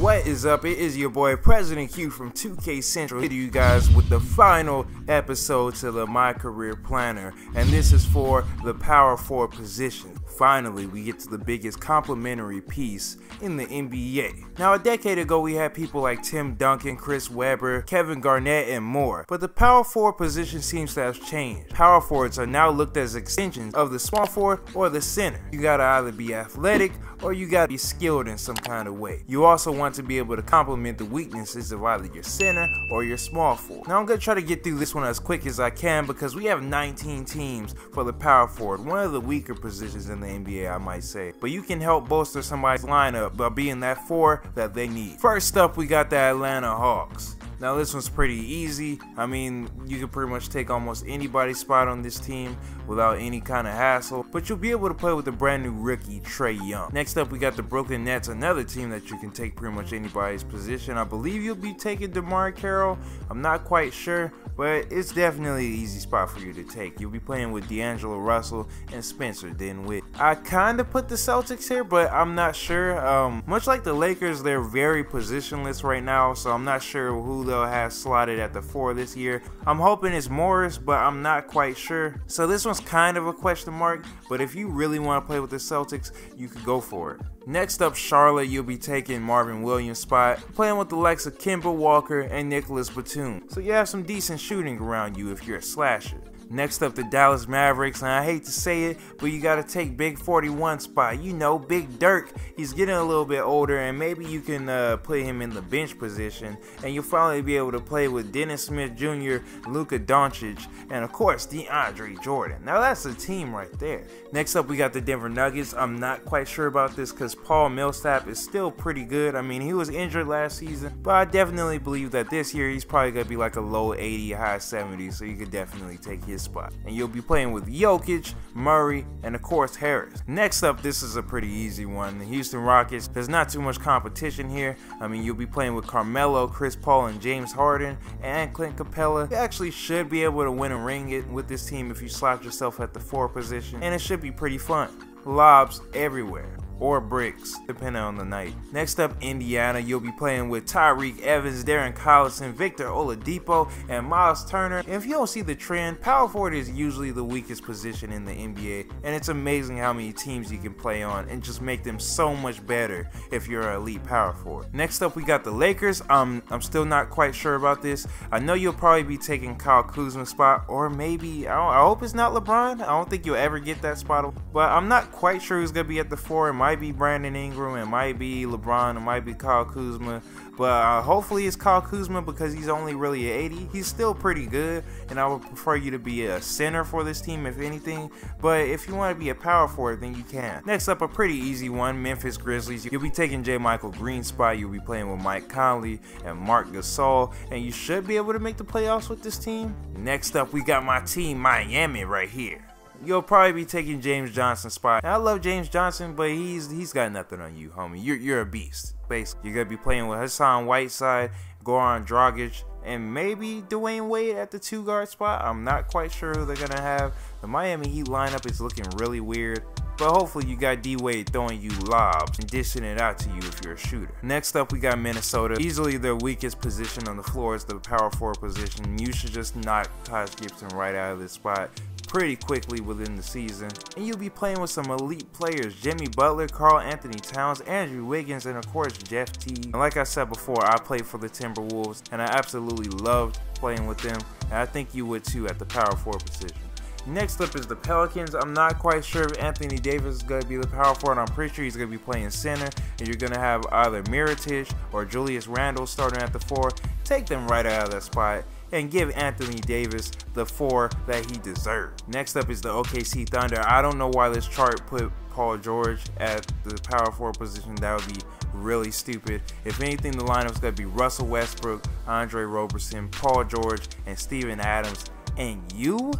What is up? It is your boy President Q from 2K Central here to you guys with the final episode to the My Career Planner, and this is for the power forward position. Finally, we get to the biggest complimentary piece in the NBA. Now, a decade ago, we had people like Tim Duncan, Chris Webber, Kevin Garnett, and more, but the power forward position seems to have changed. Power forwards are now looked as extensions of the small forward or the center. You gotta either be athletic or you gotta be skilled in some kind of way. You also want to be able to complement the weaknesses of either your center or your small forward. Now, I'm gonna try to get through this one as quick as I can because we have 19 teams for the power forward, one of the weaker positions in the NBA, I might say. But you can help bolster somebody's lineup by being that four that they need. First up, we got the Atlanta Hawks. Now this one's pretty easy. I mean, you can pretty much take almost anybody's spot on this team without any kind of hassle, but you'll be able to play with the brand new rookie Trae Young. Next up, we got the Brooklyn Nets, another team that you can take pretty much anybody's position. I believe you'll be taking DeMarre Carroll. I'm not quite sure, but it's definitely an easy spot for you to take. You'll be playing with D'Angelo Russell and Spencer Dinwiddie. I kind of put the Celtics here, but I'm not sure. Um, much like the Lakers, they're very positionless right now, so I'm not sure who they'll have slotted at the four this year. I'm hoping it's Morris, but I'm not quite sure. So this one's kind of a question mark, but if you really want to play with the Celtics, you could go for it. Next up, Charlotte, you'll be taking Marvin Williams' spot, playing with the likes of Kemba Walker and Nicholas Batum. So you have some decent shooting around you if you're a slasher. Next up, the Dallas Mavericks, and I hate to say it, but you got to take Big 41 spot. You know, Big Dirk, he's getting a little bit older, and maybe you can uh, put him in the bench position, and you'll finally be able to play with Dennis Smith Jr., Luka Doncic, and of course, DeAndre Jordan. Now, that's a team right there. Next up, we got the Denver Nuggets. I'm not quite sure about this because Paul Millsap is still pretty good. I mean, he was injured last season, but I definitely believe that this year he's probably going to be like a low 80, high 70, so you could definitely take his spot. And you'll be playing with Jokic, Murray, and of course Harris. Next up, this is a pretty easy one. The Houston Rockets, there's not too much competition here. I mean, you'll be playing with Carmelo, Chris Paul, and James Harden, and Clint Capela. You actually should be able to win a ring it with this team if you slot yourself at the four position, and it should be pretty fun. Lobs everywhere or bricks, depending on the night. Next up, Indiana, you'll be playing with Tyreke Evans, Darren Collison, Victor Oladipo, and Miles Turner. And if you don't see the trend, power forward is usually the weakest position in the NBA, and it's amazing how many teams you can play on and just make them so much better if you're an elite power forward. Next up, we got the Lakers. Um, I'm still not quite sure about this. I know you'll probably be taking Kyle Kuzma's spot, or maybe, I, I hope it's not LeBron. I don't think you'll ever get that spot, but I'm not quite sure who's going to be at the four. In might might be Brandon Ingram, it might be LeBron, it might be Kyle Kuzma, but uh, hopefully it's Kyle Kuzma because he's only really 80. He's still pretty good, and I would prefer you to be a center for this team if anything. But if you want to be a power forward, then you can. Next up, a pretty easy one: Memphis Grizzlies. You'll be taking JaMychal Green's spot. You'll be playing with Mike Conley and Marc Gasol, and you should be able to make the playoffs with this team. Next up, we got my team Miami right here you'll probably be taking James Johnson's spot. And I love James Johnson, but he's he's got nothing on you, homie. You're you're a beast. Basically, you're gonna be playing with Hassan Whiteside, Goran Dragic, and maybe Dwyane Wade at the two guard spot. I'm not quite sure who they're gonna have. The Miami Heat lineup is looking really weird. But hopefully you got D-Wade throwing you lobs and dishing it out to you if you're a shooter. Next up we got Minnesota. Easily their weakest position on the floor is the power forward position. You should just knock Taj Gibson right out of this spot pretty quickly within the season. And you'll be playing with some elite players, Jimmy Butler, Karl-Anthony Towns, Andrew Wiggins, and of course Jeff Teague. And like I said before, I played for the Timberwolves and I absolutely loved playing with them. And I think you would too at the power forward position. Next up is the Pelicans. I'm not quite sure if Anthony Davis is going to be the power forward. I'm pretty sure he's going to be playing center. And you're going to have either Mirotic or Julius Randle starting at the four. Take them right out of that spot and give Anthony Davis the four that he deserved. Next up is the OKC Thunder. I don't know why this chart put Paul George at the power forward position. That would be really stupid. If anything, the lineup's going to be Russell Westbrook, Andre Roberson, Paul George, and Steven Adams. And you?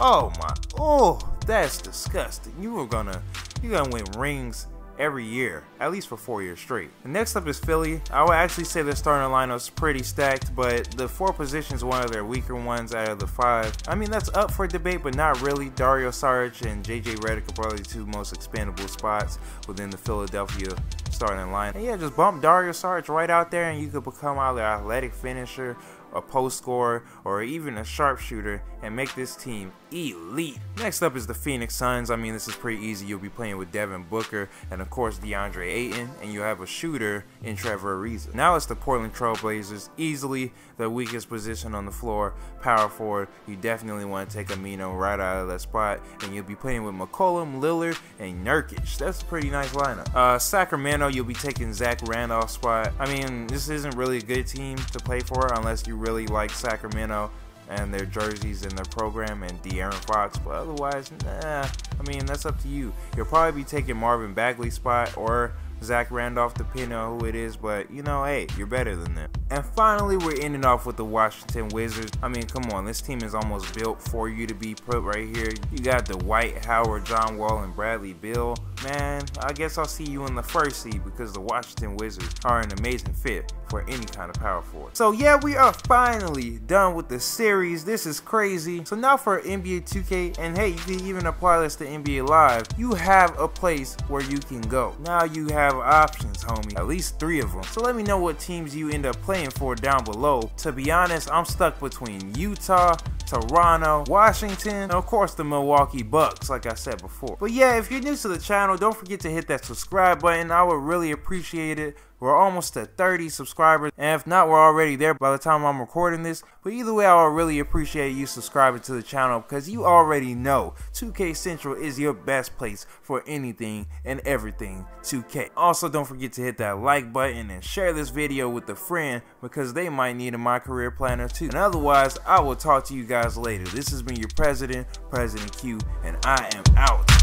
Oh my, oh, that's disgusting. You were gonna, you're gonna win rings every year, at least for four years straight. Next up is Philly. I would actually say their starting lineup's pretty stacked, but the four positions one of their weaker ones out of the five. I mean, that's up for debate, but not really. Dario Saric and JJ Redick are probably the two most expandable spots within the Philadelphia starting line. And yeah, just bump Dario Saric right out there and you could become either athletic finisher a post scorer, or even a sharpshooter and make this team elite. Next up is the Phoenix Suns. I mean, this is pretty easy. You'll be playing with Devin Booker and, of course, DeAndre Ayton, and you have a shooter in Trevor Ariza. Now it's the Portland Trailblazers, easily the weakest position on the floor, power forward. You definitely want to take Aminu right out of that spot, and you'll be playing with McCollum, Lillard, and Nurkic. That's a pretty nice lineup. Uh, Sacramento, you'll be taking Zach Randolph's spot. I mean, this isn't really a good team to play for unless you really like Sacramento and their jerseys and their program and De'Aaron Fox, but otherwise, nah. I mean, that's up to you. You'll probably be taking Marvin Bagley's spot or Zach Randolph, depending on who it is, but you know, hey, you're better than them. And finally, we're ending off with the Washington Wizards. I mean, come on, this team is almost built for you to be put right here. You got the White, Howard, John Wall, and Bradley Beal. Man, I guess I'll see you in the first seed because the Washington Wizards are an amazing fit for any kind of power forward. So yeah, we are finally done with the series. This is crazy. So now for NBA 2K, and hey, you can even apply this to NBA Live, you have a place where you can go. Now you have options, homie. At least three of them. So let me know what teams you end up playing for down below. To be honest, I'm stuck between Utah, Toronto, Washington, and of course the Milwaukee Bucks, like I said before. But yeah, if you're new to the channel, don't forget to hit that subscribe button. I would really appreciate it. We're almost at 30 subscribers, and if not, we're already there by the time I'm recording this. But either way, I would really appreciate you subscribing to the channel because you already know 2K Central is your best place for anything and everything 2K. Also, don't forget to hit that like button and share this video with a friend because they might need a My Career Planner too. And otherwise, I will talk to you guys later. This has been your president, President Q, and I am out.